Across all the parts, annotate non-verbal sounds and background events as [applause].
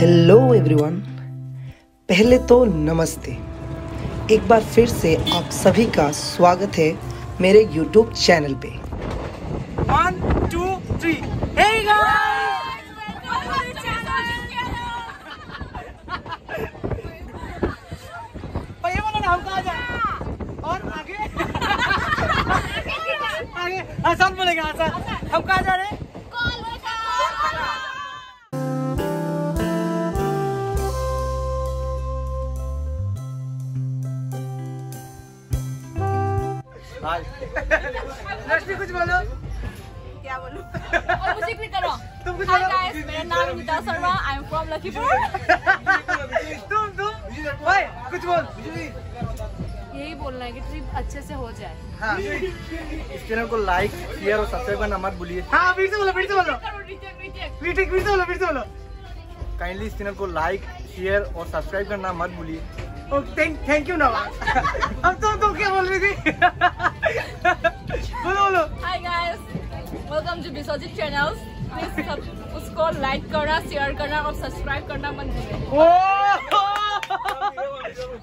Hello everyone पहले तो नमस्ते। एक बार फिर से आप सभी का स्वागत है मेरे यूट्यूब चैनल पे। One, two, three. Hey guys! भैया बोलो ना हम कहाँ जाए? और आगे? आगे आसान बोलेगा आसान। हम कहाँ जा रहे हैं? रश्मि कुछ बोलो। क्या बोलूँ? और मुझे भी करो। तुम कुछ बोलो। गाइस मेरा नाम है Sharma I am from Lakhipur तुम तुम। भाई कुछ बोल। यही बोलना है कि ट्रिप अच्छे से हो जाए। हाँ। इस चैनल को लाइक शेयर और सब्सक्राइब करना मत भूलिए। हाँ फिर से बोलो फिर से बोलो। फिर से बोलो फिर से बोलो। काइंडली इस चैनल को लाइक शेयर और सब्सक्राइब करना मत भूलिए। थैंक थैंक यू नवाज़ अब तो तुम क्या बोल रही थी। बोलो बोलो। Hi guys welcome to Biswajit please सब उसको लाइक करना शेयर करना और सब्सक्राइब करना मत भूलें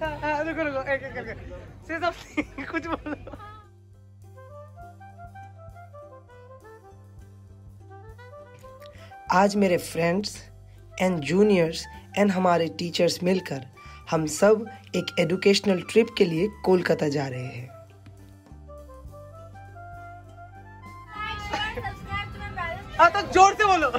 हाँ, [laughs] रुको रुको एक एक करके से सब कुछ बोलो। आज मेरे फ्रेंड्स एंड जूनियर्स एंड हमारे टीचर्स मिलकर हम सब एक एजुकेशनल ट्रिप के लिए कोलकाता जा रहे हैं। हाँ तो ज़ोर से बोलो।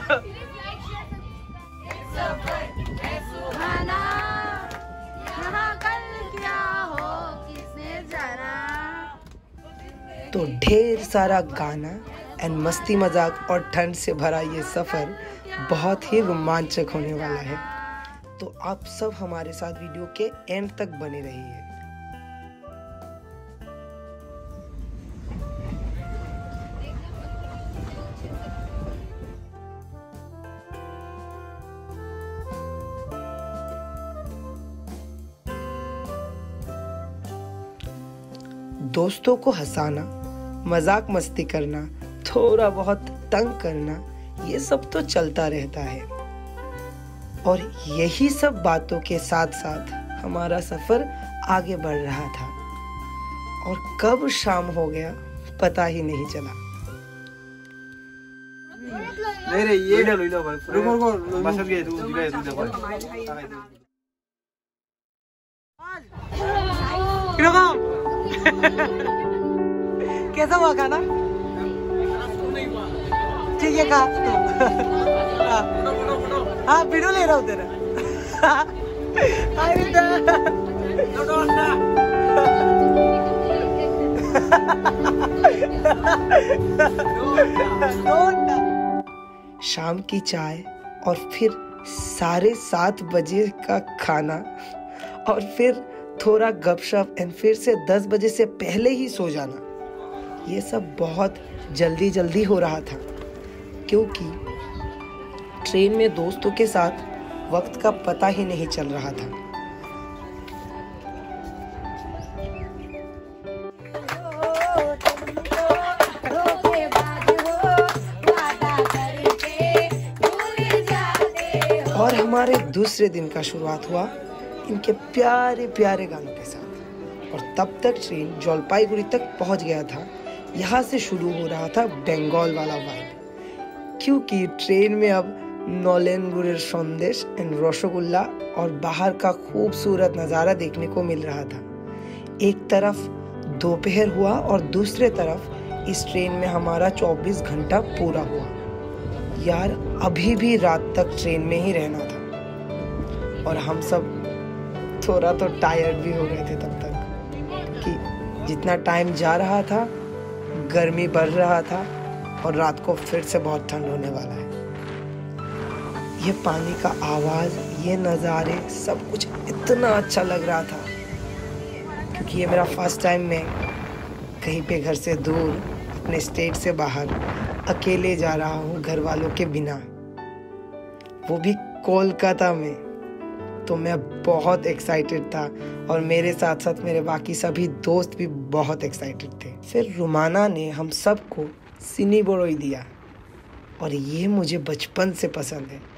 तो ढेर सारा गाना एंड मस्ती मज़ाक और ठंड से भरा ये सफ़र बहुत ही रोमांचक होने वाला है। तो आप सब हमारे साथ वीडियो के एंड तक बने रहिए। दोस्तों को हंसाना, मज़ाक मस्ती करना, थोड़ा बहुत तंग करना, ये सब तो चलता रहता है। और यही सब बातों के साथ साथ हमारा सफ़र आगे बढ़ रहा था। और कब शाम हो गया पता ही नहीं चला। नहीं ये ले लो रुको रुको बस गए तू गए तू देखो। रुको। कैसा हुआ खाना? ठीक है खा हाँ। वीडियो ले रहा हूँ तेरा शाम की चाय और फिर साढ़े सात बजे का खाना और फिर थोड़ा गपशप एंड फिर से दस बजे से पहले ही सो जाना ये सब बहुत जल्दी जल्दी हो रहा था, क्योंकि ट्रेन में दोस्तों के साथ वक्त का पता ही नहीं चल रहा था। और हमारे दूसरे दिन का शुरुआत हुआ इनके प्यारे प्यारे गानों के साथ। और तब तक ट्रेन जलपाईगुड़ी तक पहुँच गया था। यहाँ से शुरू हो रहा था बंगाल वाला वाइब क्योंकि ट्रेन में अब नौलेन गुड़ेर संदेश एंड रसगुल्ला और बाहर का खूबसूरत नज़ारा देखने को मिल रहा था। एक तरफ़ दोपहर हुआ और दूसरे तरफ़ इस ट्रेन में हमारा 24 घंटा पूरा हुआ। यार, अभी भी रात तक ट्रेन में ही रहना था। और हम सब थोड़ा तो टायर्ड भी हो गए थे तब तक कि जितना टाइम जा रहा था, गर्मी बढ़ रहा था और रात को फिर से बहुत ठंड होने वाला है। ये पानी का आवाज़, ये नज़ारे, सब कुछ इतना अच्छा लग रहा था। क्योंकि ये मेरा फ़र्स्ट टाइम मैं कहीं पे घर से दूर, अपने स्टेट से बाहर, अकेले जा रहा हूँ घर वालों के बिना। वो भी कोलकाता में। तो मैं बहुत एक्साइटेड था और मेरे साथ साथ मेरे बाकी सभी दोस्त भी बहुत एक्साइटेड थे। फिर रुमाना ने हम सबको सिनी बड़ोई दिया। और ये मुझे बचपन से पसंद है।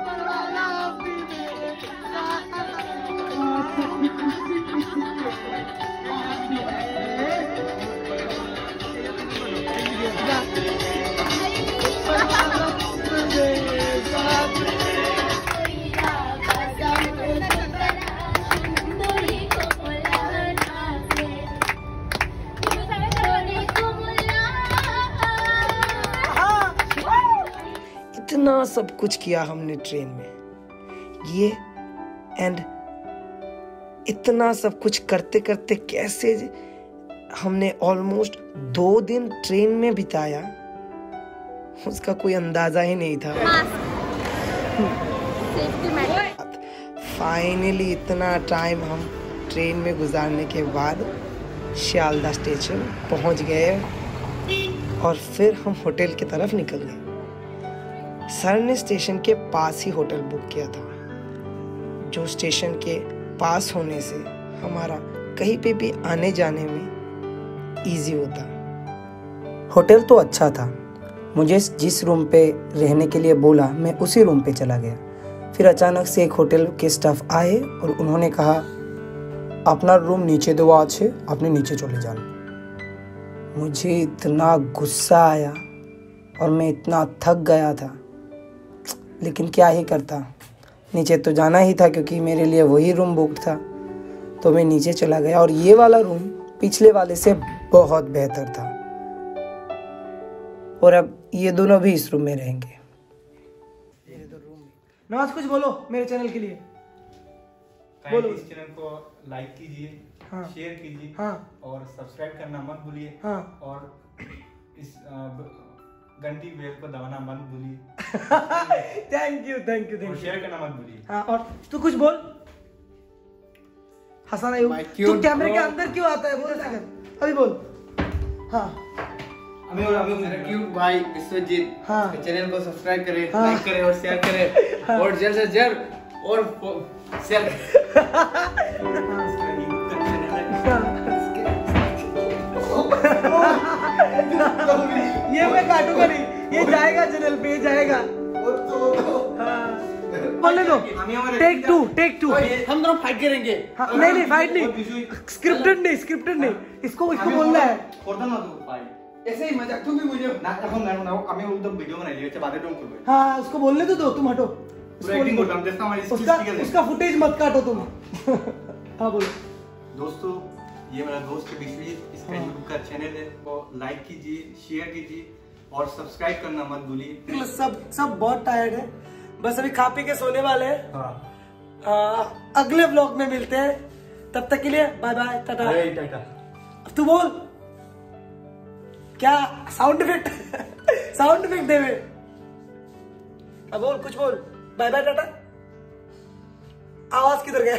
सब कुछ किया हमने ट्रेन में। ये एंड इतना सब कुछ करते करते कैसे हमने ऑलमोस्ट दो दिन ट्रेन में बिताया। उसका कोई अंदाज़ा ही नहीं था। फाइनली इतना टाइम हम ट्रेन में गुजारने के बाद शियालदा स्टेशन पहुँच गए और फिर हम होटल की तरफ़ निकल गए। सर ने स्टेशन के पास ही होटल बुक किया था। जो स्टेशन के पास होने से हमारा कहीं पे भी आने जाने में इजी होता। होटल तो अच्छा था। मुझे जिस रूम पे रहने के लिए बोला, मैं उसी रूम पे चला गया। फिर अचानक से एक होटल के स्टाफ आए और उन्होंने कहा, अपना रूम नीचे दो आज, अपने नीचे चले जाना मुझे इतना गुस्सा आया और मैं इतना थक गया था। लेकिन क्या ही करता? नीचे तो जाना ही था क्योंकि मेरे लिए वही रूम बुक था। तो मैं नीचे चला गया और ये वाला रूम पिछले वाले से बहुत बेहतर था। और अब ये दोनों भी इस रूम में रहेंगे। नवाज़ कुछ बोलो मेरे चैनल के लिए। बोलो। इस चैनल को लाइक कीजिए हाँ। शेयर कीजिए हाँ। और सब्सक्राइब करना मत भूलिए। हाँ। और इस ब- घंटी बेल को दबाना मत भूलिए थैंक यू थैंक यू और शेयर करना मत भूलिए हाँ और तू कुछ बोल हंसाना ही तू कैमरे के अंदर क्यों आता है बोल सेकंड अभी बोल हाँ हमें और हमें मेरा क्यों भाई विश्वजीत हाँ। चैनल को सब्सक्राइब करें हाँ। लाइक करें और शेयर करें हाँ। और जल्द से जल्द और शेयर ये मैं काटूंगा नहीं ये जाएगा चैनल पे ये जाएगा हाँ। बोलने दो टेक टू टेक टू हम दोनों फाइट करेंगे हाँ, नहीं नहीं फाइट नहीं स्क्रिप्टेड नहीं स्क्रिप्टेड नहीं इसको इसको बोलना है করতাম না তো ভাই ऐसे ही मजाक तू भी मुझे না এখন না না আমি ওটা ভিডিও বানাই দিয়েছি বাদে ডং করবে हाँ उसको बोलने तो दो तुम हटो पूरा एक्टिंग করতাম देखता हमारी स्किल्स उसका ठीक है उसका फुटेज मत काटो तुम हाँ बोलो दोस्तों ये मेरा दोस्त है विश्वजीत इसका हाँ। यूट्यूब का चैनल है। वो लाइक कीजिए शेयर कीजिए और सब्सक्राइब करना मत भूलिए। सब सब बहुत टायर्ड है। बस अभी खा पी के सोने वाले हैं। हाँ। आ, अगले ब्लॉग में मिलते हैं। तब तक के लिए बाय बाय टाटा टाटा अब तू बोल। क्या साउंड इफ़ेक्ट साउंड इफ़ेक्ट दे अब बोल कुछ बोल। बाय बाय टाटा आवाज़ किधर गया?